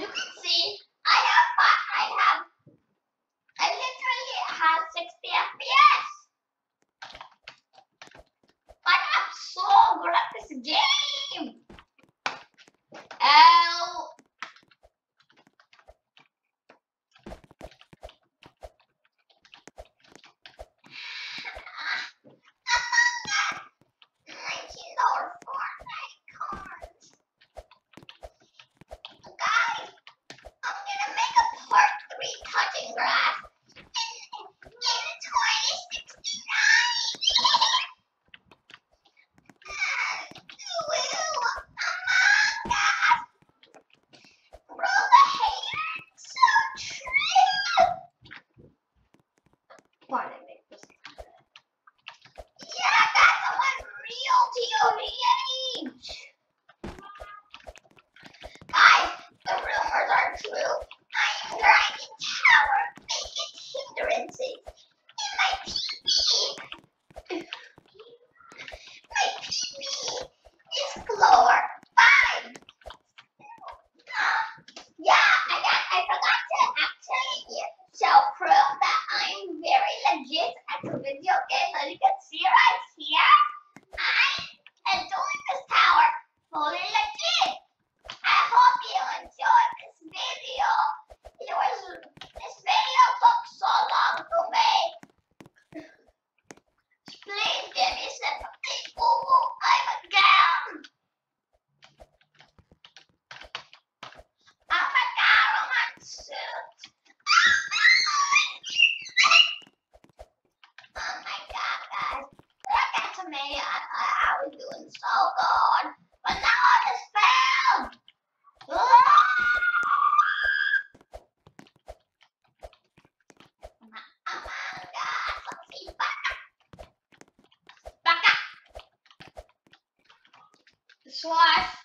you can see, Slice.